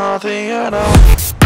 nothing at all.